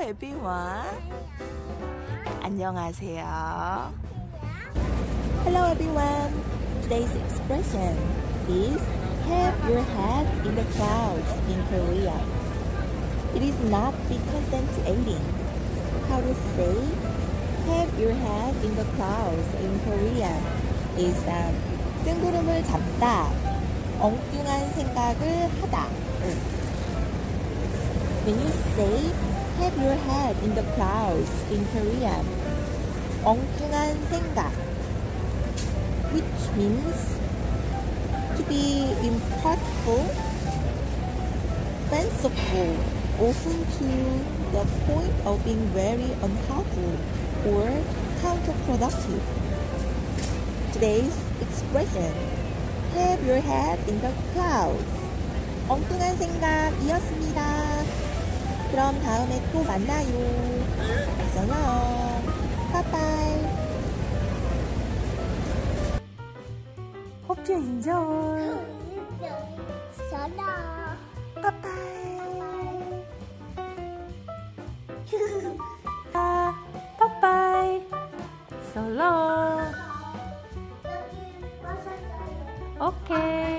everyone. 안녕하세요. Hello everyone. Today's expression is have your head in the clouds in Korea. It is not be concentrating. How to say have your head in the clouds in Korean is um, 뜬구름을 잡다, 엉뚱한 생각을 하다. When you say your head in the clouds in Korean, 엉뚱한 생각, which means to be impactful, fanciful, often to the point of being very unhelpful or counterproductive. Today's expression, have your head in the clouds. 엉뚱한 생각이었습니다. 그럼 다음에 또 만나요. 안녕. 빠빠이. 호피 인정. 전화. 빠빠이. 아, 빠빠이. 와서 오케이.